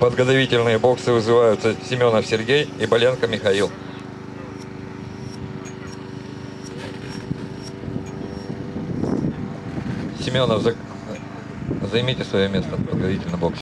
Подготовительные боксы вызываются Семенов Сергей и Боленко Михаил. Семенов, займите свое место в подготовительном боксе.